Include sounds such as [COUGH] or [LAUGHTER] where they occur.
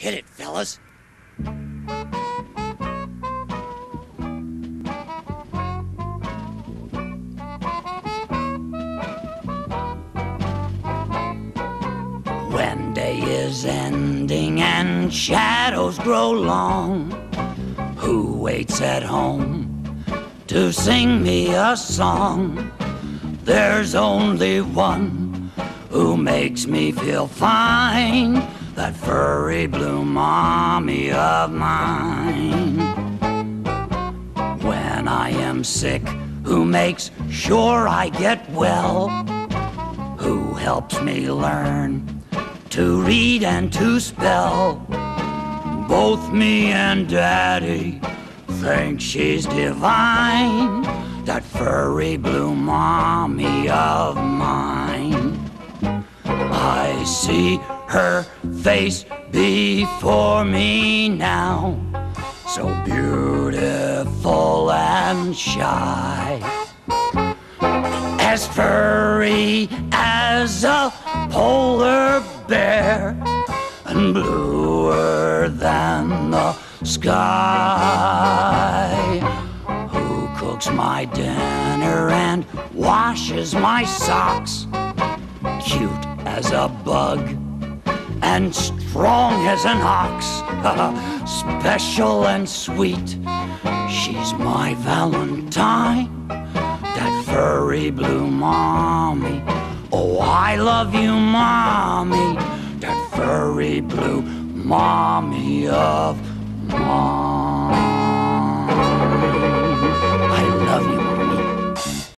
Hit it, fellas. When day is ending and shadows grow long, who waits at home to sing me a song? There's only one who makes me feel fine, that furry blue mommy of mine. When I am sick, who makes sure I get well, who helps me learn to read and to spell. Both me and Daddy think she's divine, that furry blue mommy of. I see her face before me now, so beautiful and shy as furry as a polar bear and bluer than the sky. Who cooks my dinner and washes my socks? Cute as a bug and strong as an ox. [LAUGHS] Special and sweet, she's my Valentine that furry blue mommy. Oh, I love you, mommy. That furry blue mommy of mine.